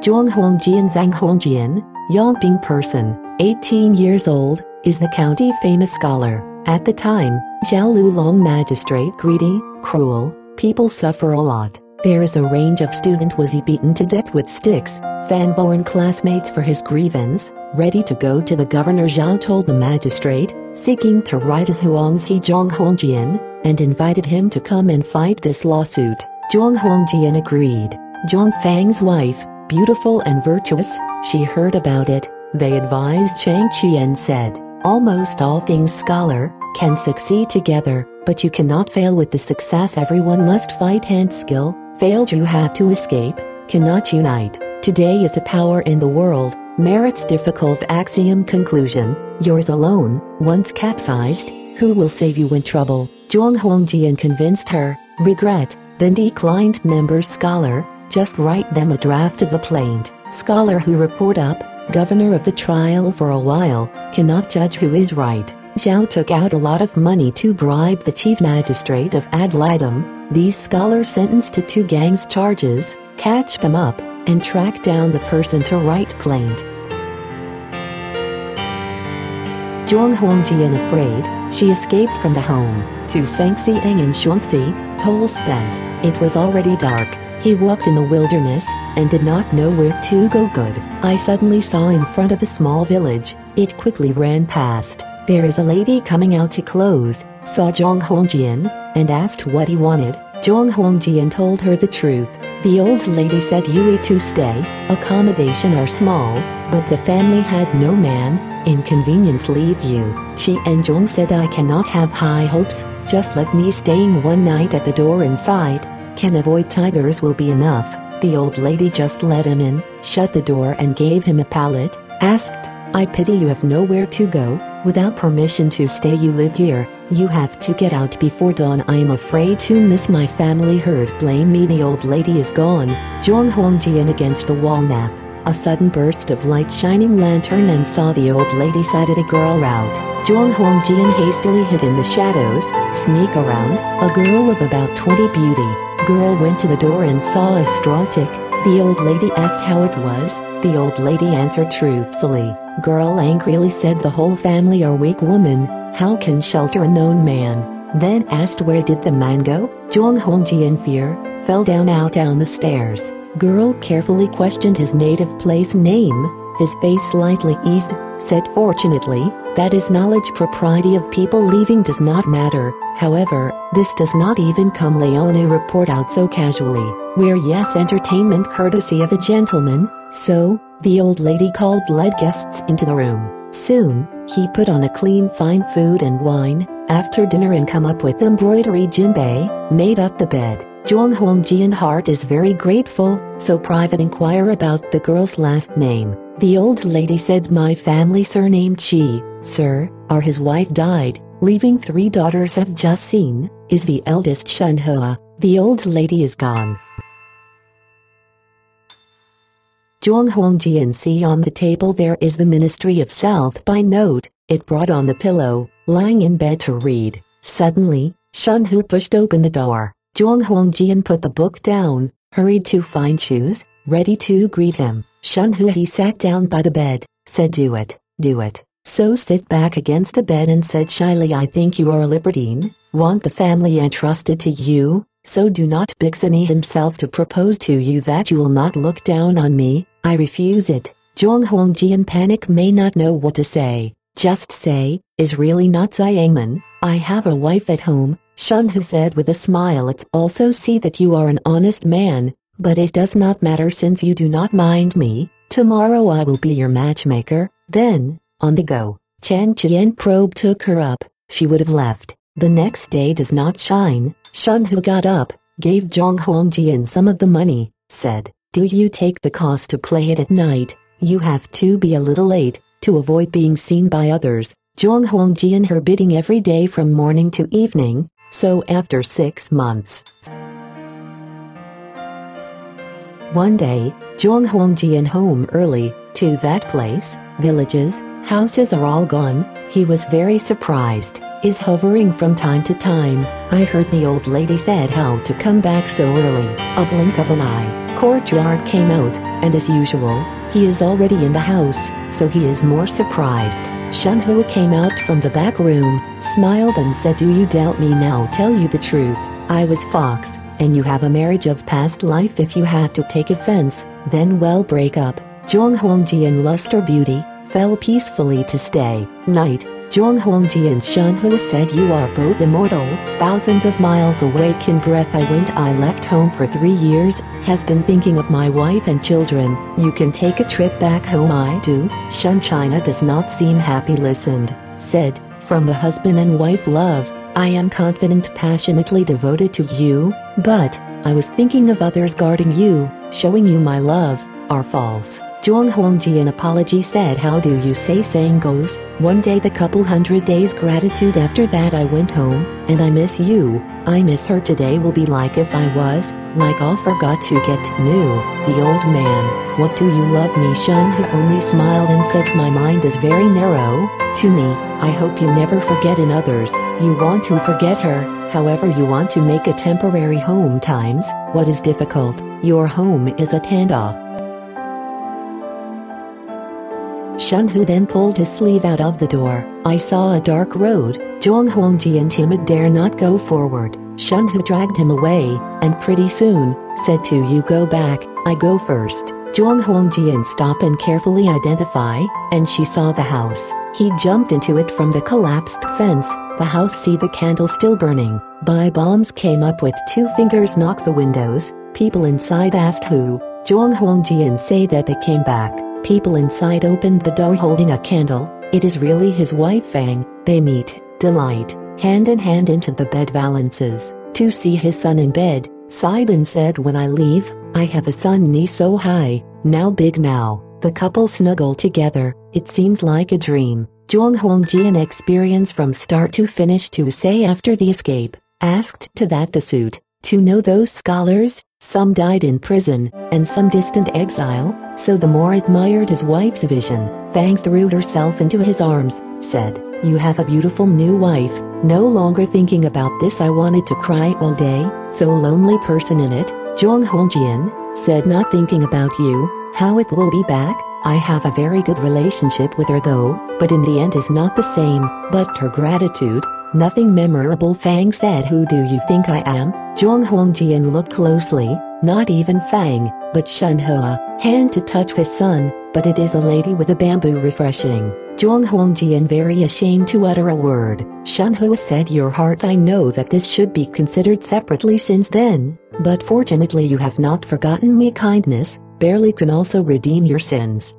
Zhang Hongjian Zhang Hongjian, Yongping person, 18 years old, is the county famous scholar. At the time, Zhao Lulong magistrate greedy, cruel, people suffer a lot. There is a range of student was he beaten to death with sticks, fanborn classmates for his grievance, ready to go to the governor Zhao told the magistrate, seeking to right his Huang's he Zhang Hongjian, and invited him to come and fight this lawsuit. Zhang Hongjian agreed. Zhang Fang's wife, beautiful and virtuous, she heard about it, they advised Chang Qian and said, almost all things scholar, can succeed together, but you cannot fail with the success everyone must fight hand skill, failed you have to escape, cannot unite. Today is a power in the world, merits difficult axiom conclusion, yours alone, once capsized, who will save you in trouble? Zhang Hongjian convinced her, regret, then declined member scholar, just write them a draft of the plaint, scholar who report up, governor of the trial for a while, cannot judge who is right. Zhao took out a lot of money to bribe the chief magistrate of ad litem, these scholars sentenced to two gangs charges, catch them up, and track down the person to write plaint. Zhang Hongjian afraid, she escaped from the home, to Fengxiang in Shaanxi, Toll spent, it was already dark, he walked in the wilderness, and did not know where to go good. I suddenly saw in front of a small village, it quickly ran past, there is a lady coming out to close, saw Zhang Hongjian, and asked what he wanted, Zhang Hongjian told her the truth, the old lady said you need to stay, accommodation are small, but the family had no man, inconvenience leave you. She and Zhong said I cannot have high hopes, just let me staying one night at the door inside, can avoid tigers will be enough. The old lady just let him in, shut the door and gave him a pallet, asked, I pity you have nowhere to go, without permission to stay you live here, you have to get out before dawn I am afraid to miss my family herd blame me the old lady is gone, Zhang Hongjian against the wall nap. A sudden burst of light shining lantern and saw the old lady sighted a girl out. Zhang Hongjian hastily hid in the shadows, sneak around, a girl of about 20 beauty. Girl went to the door and saw a straw tick. The old lady asked how it was, the old lady answered truthfully. Girl angrily said the whole family are weak woman, how can shelter a known man? Then asked where did the man go? Zhang Hongjian fear, fell down out down the stairs. Girl carefully questioned his native place name, his face slightly eased, said fortunately, that is knowledge propriety of people leaving does not matter, however, this does not even come Leone report out so casually, where yes entertainment courtesy of a gentleman, so, the old lady called led guests into the room. Soon, he put on a clean fine food and wine, after dinner and come up with embroidery jinbei, made up the bed. Zhang Hongjian heart is very grateful, so private inquire about the girl's last name. The old lady said my family surname Chi, sir, or his wife died, leaving three daughters just seen, is the eldest Shen Hua, the old lady is gone. Zhang Hongjian see on the table there is the Ministry of South by note, it brought on the pillow, lying in bed to read. Suddenly, Shen Hu pushed open the door. Zhang Hongjian put the book down, hurried to find shoes, ready to greet him. Shen Hu he sat down by the bed, said do it, do it. So sit back against the bed and said shyly I think you are a libertine, want the family entrusted to you, so do not Bixini himself to propose to you that you will not look down on me, I refuse it. Zhang Hongjian panic may not know what to say, just say, is really not Xiangman, I have a wife at home, Shen Hu said with a smile. It's also see that you are an honest man, but it does not matter since you do not mind me, tomorrow I will be your matchmaker, then, on the go, Chen Qian probe took her up, she would have left, the next day does not shine, Shen Hu got up, gave Zhang Hongjian some of the money, said, do you take the cost to play it at night, you have to be a little late, to avoid being seen by others, Zhang Hongjian her bidding every day from morning to evening, so after six months. One day, Zhang Hongjian home early, to that place, villages, houses are all gone, he was very surprised is hovering from time to time. I heard the old lady said how to come back so early. A blink of an eye, courtyard came out, and as usual, he is already in the house, so he is more surprised. Shunhu came out from the back room, smiled and said do you doubt me now tell you the truth, I was Fox, and you have a marriage of past life if you have to take offense, then well break up. Zhong Hongjian Luster Beauty fell peacefully to stay. Night, Zhong Hongjian Shen Hu said you are both immortal, thousands of miles awake in breath I went I left home for three years, has been thinking of my wife and children, you can take a trip back home I do, Shen China does not seem happy listened, said, from the husband and wife love, I am confident passionately devoted to you, but, I was thinking of others guarding you, showing you my love, are false. Zhuang Hongjian apology said how do you say saying goes, one day the couple hundred days gratitude after that I went home, and I miss you, I miss her today will be like if I was, like all forgot to get new, the old man, what do you love me? Shun who only smiled and said my mind is very narrow, to me, I hope you never forget in others, you want to forget her, however you want to make a temporary home times, what is difficult, your home is a tanda. Shunhu then pulled his sleeve out of the door. I saw a dark road. Zhuang Hongjian timid dare not go forward. Shunhu dragged him away, and pretty soon, said to you go back, I go first. Zhuang Hongjian stop and carefully identify, and she saw the house. He jumped into it from the collapsed fence, the house see the candle still burning. By bombs came up with two fingers knock the windows, people inside asked who, Zhuang Hongjian say that they came back. People inside opened the door holding a candle, it is really his wife Fang, they meet, delight, hand in hand into the bed valances, to see his son in bed, and said when I leave, I have a son knee so high, now big now, the couple snuggle together, it seems like a dream. Zhuang Hongjian experience from start to finish to say after the escape, asked to that the suit, to know those scholars, some died in prison, and some distant exile, so the more admired his wife's vision. Fang threw herself into his arms, said, You have a beautiful new wife, no longer thinking about this I wanted to cry all day, so lonely person in it, Zhong Hongjian, said not thinking about you, how it will be back, I have a very good relationship with her though, but in the end is not the same, but her gratitude, nothing memorable Fang said who do you think I am, Zhuang Hongjian looked closely, not even Fang, but Hua, hand to touch his son, but it is a lady with a bamboo refreshing. Zhuang Hongjian very ashamed to utter a word. Hua said your heart I know that this should be considered separately since then, but fortunately you have not forgotten me kindness, barely can also redeem your sins.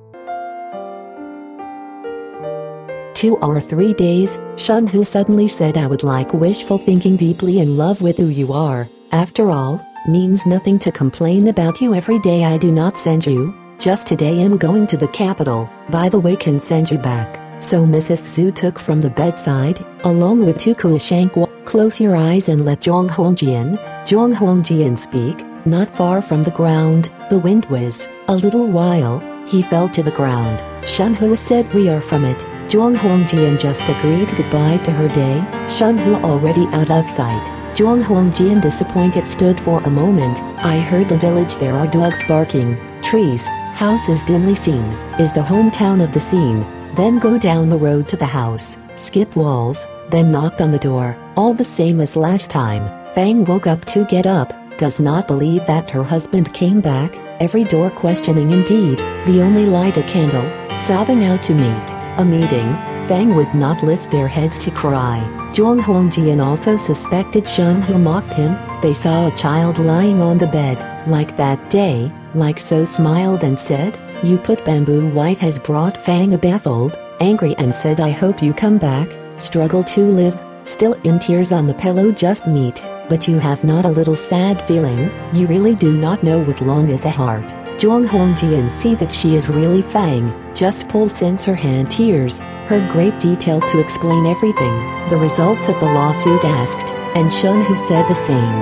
Two or three days, Shunhu suddenly said I would like wishful thinking deeply in love with who you are, after all, means nothing to complain about you every day. I do not send you, just today I'm going to the capital, by the way can send you back. So Mrs. Zhu took from the bedside, along with two Kuishankwa, close your eyes and let Zhong Hongjian, Zhong Hongjian speak, not far from the ground, the wind whiz, a little while, he fell to the ground. Shunhu said we are from it, Zhuang Hongjian just agreed goodbye to her day, Shunhu already out of sight. Zhuang Hongjian disappointed stood for a moment, I heard the village there are dogs barking, trees, houses dimly seen, is the hometown of the scene, then go down the road to the house, skip walls, then knocked on the door, all the same as last time, Fang woke up to get up, does not believe that her husband came back, every door questioning indeed, the only light a candle, sobbing out to meet a meeting, Fang would not lift their heads to cry. Zhuang Hongjian also suspected Shun who mocked him, they saw a child lying on the bed, like that day, like so smiled and said, you put bamboo wife has brought Fang a baffled, angry and said I hope you come back, struggle to live, still in tears on the pillow just meet, but you have not a little sad feeling, you really do not know what long is a heart. Zhuang Hongjian see that she is really Fang, just pull since her hand tears, her great detail to explain everything, the results of the lawsuit asked, and Shun who said the same.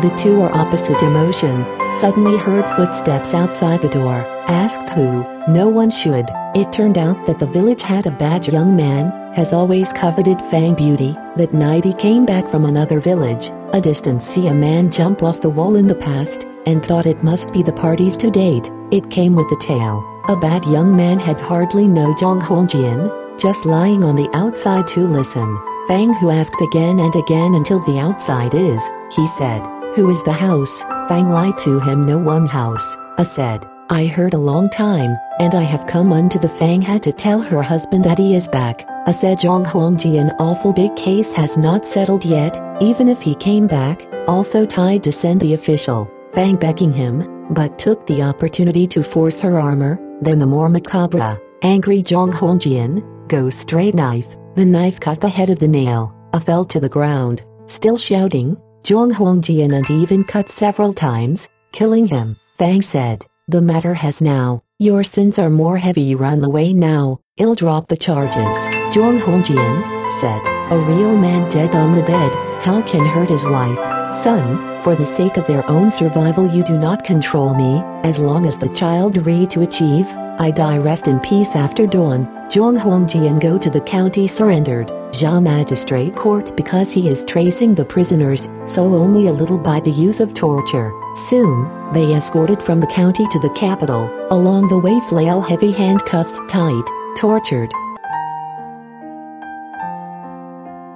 The two are opposite emotion, suddenly heard footsteps outside the door, asked who, no one should, it turned out that the village had a bad young man, has always coveted Fang beauty, that night he came back from another village, a distance see a man jump off the wall in the past, and thought it must be the parties to date. It came with the tale. A bad young man had hardly no Zhong Hongjian, just lying on the outside to listen. Fang Hu asked again and again until the outside is, he said, who is the house? Fang lied to him no one house. A said, I heard a long time, and I have come unto the Fang had to tell her husband that he is back. A said Zhong Huangjian awful big case has not settled yet, even if he came back, also tied to send the official. Fang begging him, but took the opportunity to force her armor, then the more macabre, angry Zhong Huangjian, goes straight knife, the knife cut the head of the nail, a fell to the ground, still shouting, Zhong Huangjian and even cut several times, killing him. Fang said, the matter has now, your sins are more heavy run away now, I'll drop the charges. Zhong Hongjian said, a real man dead on the bed, how can hurt his wife? Son, for the sake of their own survival you do not control me, as long as the child ready to achieve, I die rest in peace after dawn. Zhong Hongjian go to the county surrendered, Zha magistrate court because he is tracing the prisoners, so only a little by the use of torture. Soon, they escorted from the county to the capital, along the way flail heavy handcuffs tied, tortured.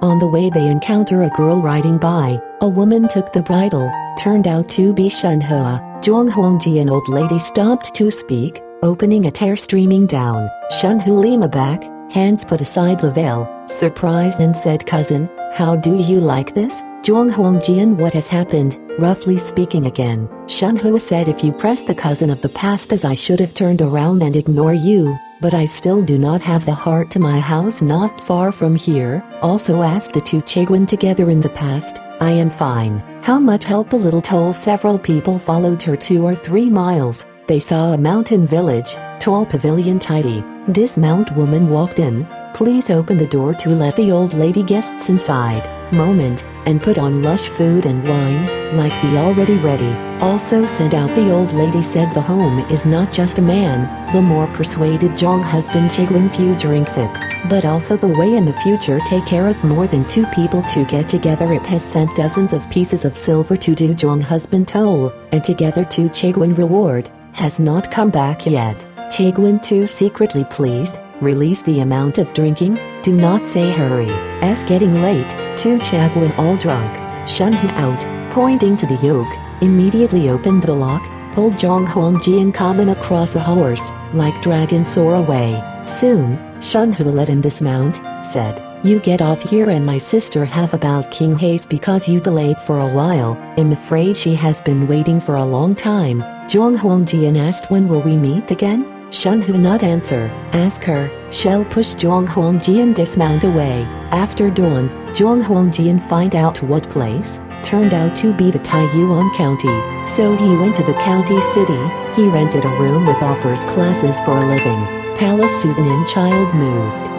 On the way they encounter a girl riding by, a woman took the bridle, turned out to be Shenhua. Zhong Huangjian old lady stopped to speak, opening a tear streaming down. Shenhu Lima back, hands put aside the veil, surprised and said cousin, how do you like this? Zhong Huangjian what has happened, roughly speaking again, Shenhua said if you press the cousin of the past as I should have turned around and ignore you, but I still do not have the heart to my house not far from here, also asked the two Chigwin together in the past, I am fine, how much help a little toll several people followed her two or three miles, they saw a mountain village, tall pavilion tidy, dismount woman walked in, please open the door to let the old lady guests inside, moment, and put on lush food and wine, like the already ready. Also sent out the old lady said the home is not just a man, the more persuaded Zhong husband Chigwin few drinks it, but also the way in the future take care of more than two people to get together. It has sent dozens of pieces of silver to do Zhong husband toll, and together to Chigwin reward, has not come back yet. Chigwin too secretly pleased, release the amount of drinking, do not say hurry, as getting late, Two Chagwin all drunk, shun him out, pointing to the yoke, immediately opened the lock, pulled Zhong Huangjian common across a horse, like dragon soar away. Soon, Shunhu let him dismount, said, You get off here and my sister have about King Haze because you delayed for a while, I'm afraid she has been waiting for a long time. Zhong Huangjian asked when will we meet again? Shunhu not answer, ask her, Shell push Zhong Huangjian dismount away. After dawn, Zhong Huangjian find out what place, turned out to be the Taiyuan County, so he went to the county city, he rented a room with offers classes for a living, palace pseudonym child moved.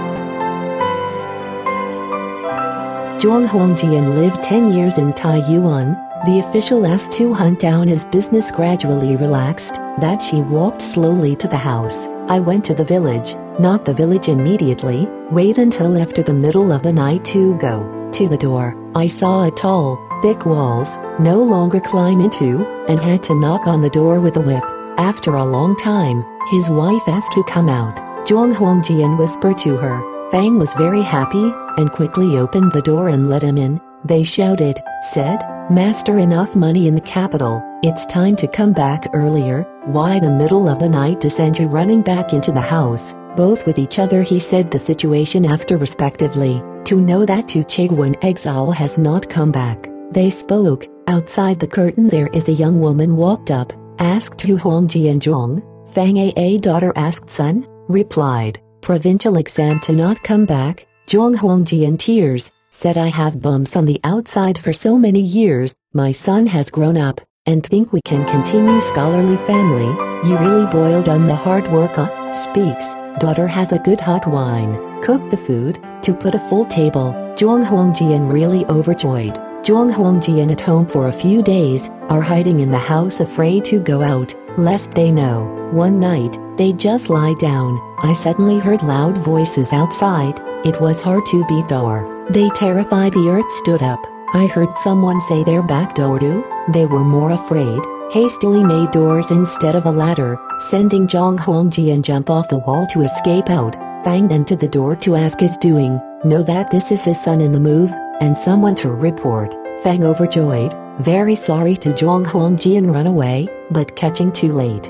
Zhong Huangjian lived 10 years in Taiyuan, the official asked to hunt down his business gradually relaxed, that she walked slowly to the house, I went to the village, not the village immediately, wait until after the middle of the night to go. To the door, I saw a tall, thick walls, no longer climb into, and had to knock on the door with a whip. After a long time, his wife asked to come out. Zhong Huangjian whispered to her. Fang was very happy, and quickly opened the door and let him in. They shouted, said, Master enough money in the capital, it's time to come back earlier, why the middle of the night to send you running back into the house? both with each other he said the situation after respectively, to know that Tu Chigwin exile has not come back. They spoke, outside the curtain there is a young woman walked up, asked who Huangji and Zhong, Fang A daughter asked son, replied, provincial exam to not come back, Zhong Huangjian tears, said I have bumps on the outside for so many years, my son has grown up, and think we can continue scholarly family, you really boiled on the hard work uh, speaks, Daughter has a good hot wine. Cook the food, to put a full table. Zhuang Huangjian really overjoyed. Zhuang Huangjian at home for a few days, are hiding in the house afraid to go out, lest they know. One night, they just lie down. I suddenly heard loud voices outside. It was hard to beat door. They terrified the earth stood up. I heard someone say their back door too. They were more afraid, hastily made doors instead of a ladder, sending Zhang Huangjian jump off the wall to escape out. Fang into the door to ask his doing, know that this is his son in the move, and someone to report. Fang overjoyed, very sorry to Zhang Huangjian run away, but catching too late.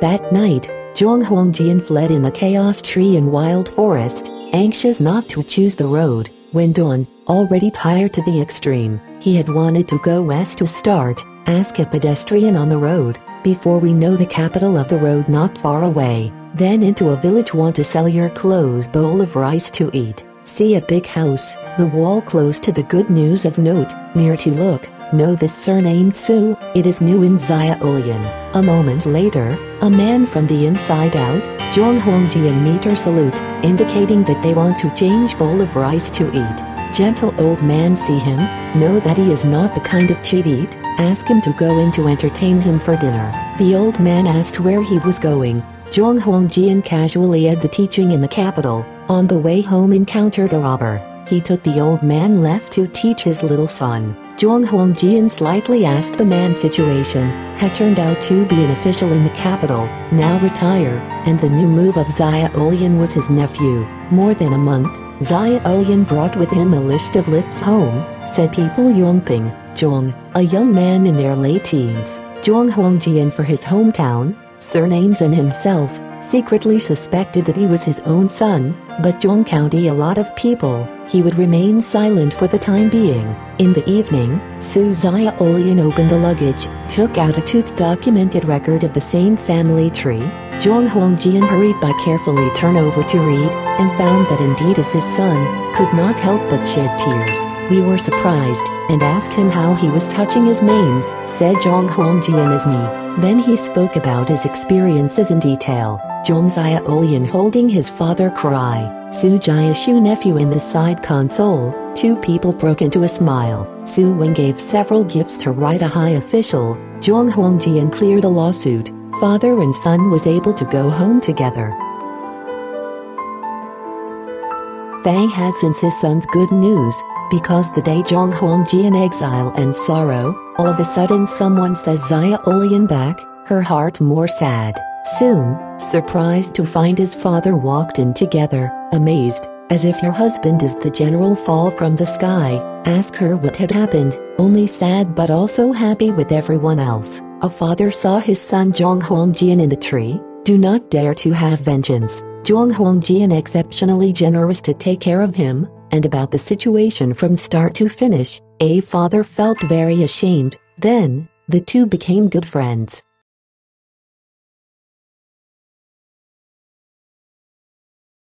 That night, Zhang Huangjian fled in the chaos tree and wild forest, anxious not to choose the road. When dawn, already tired to the extreme, he had wanted to go west to start, ask a pedestrian on the road, before we know the capital of the road not far away, then into a village want to sell your clothes bowl of rice to eat, see a big house, the wall close to the good news of note, near to look, Know this surname Su, it is new in Xia Olian. A moment later, a man from the inside out, Zhang Hongjian meter salute, indicating that they want to change bowl of rice to eat. Gentle old man see him, know that he is not the kind of cheat eat, ask him to go in to entertain him for dinner. The old man asked where he was going. Zhang Hongjian casually had the teaching in the capital, on the way home encountered a robber. He took the old man left to teach his little son. Zhang Huangjian slightly asked the man's situation, had turned out to be an official in the capital, now retired, and the new move of Xia Olian was his nephew. More than a month, Xia Olian brought with him a list of lifts home, said people Yongping, Zhong, a young man in their late teens, Zhang Huangjian for his hometown, surnames and himself, secretly suspected that he was his own son, but Zhong County a lot of people, he would remain silent for the time being. In the evening, Su Xia Olian opened the luggage, took out a tooth-documented record of the same family tree. Zhang Huangjian hurried by carefully turn over to read, and found that indeed as his son, could not help but shed tears. We were surprised, and asked him how he was touching his name, said Zhang Huangjian as me. Then he spoke about his experiences in detail. Zhong Xia Olian holding his father cry. Su Jiashu nephew in the side console, two people broke into a smile. Su Wen gave several gifts to write a high official, Zhong Huangjian cleared a lawsuit, father and son was able to go home together. Fang had since his son's good news, because the day Zhong Huangjian exile and sorrow, all of a sudden someone says Xia Olian back, her heart more sad. Soon, surprised to find his father walked in together, amazed, as if your husband is the general fall from the sky, ask her what had happened, only sad but also happy with everyone else. A father saw his son Zhong Huangjian in the tree, do not dare to have vengeance. Zhong Huangjian exceptionally generous to take care of him, and about the situation from start to finish, a father felt very ashamed, then, the two became good friends.